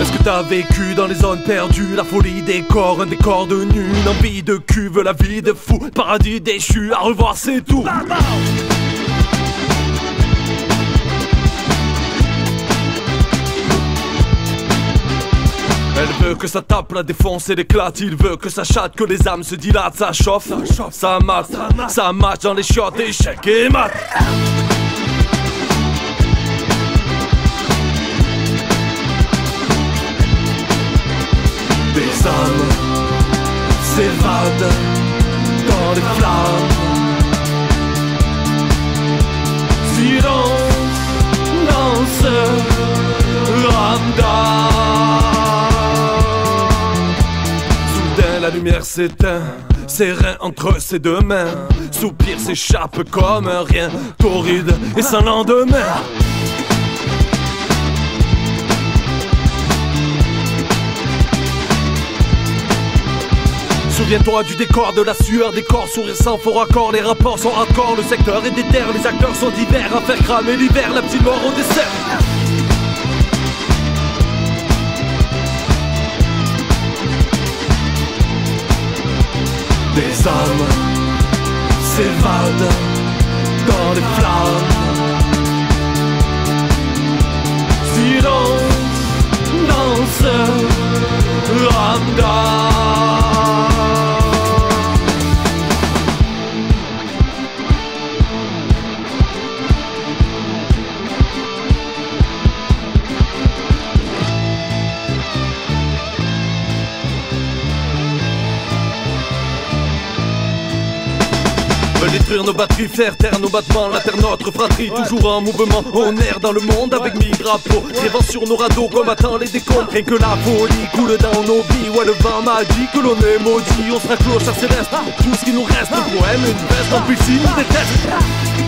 Est-ce que t'as vécu dans les zones perdues La folie des corps, un décor de nu Une envie de cuve, la vie de fou Paradis déchu, à revoir c'est tout Elle veut que ça tape, la défonce et l'éclate. Il veut que ça chatte, que les âmes se dilatent. Ça chauffe, ça chauffe, ça mate, ça match dans les chiottes Échec et mat. Des hommes s'évadent dans les flammes. Silence dans ce lumière s'éteint Serein entre ses deux mains. Soupir s'échappe comme un rien Torride et sans lendemain. Souviens-toi du décor, de la sueur des corps, sourire sans faux raccord, les rapports sont raccords, le secteur est déter, les acteurs sont divers, à faire cramer l'hiver, la petite mort au dessert. Des hommes s'évadent dans les flammes. Silence dans ce ramdam. Veulent détruire nos batteries, faire taire nos battements, la terre notre fratrie, toujours en mouvement, on erre dans le monde avec mille drapeaux, rêvant sur nos radeaux, combattant les décombres, rien que la folie coule dans nos vies, ouais le vent m'a dit que l'on est maudit, on sera clochard céleste, tout ce qui nous reste, poème, une veste, en piscine, des tests.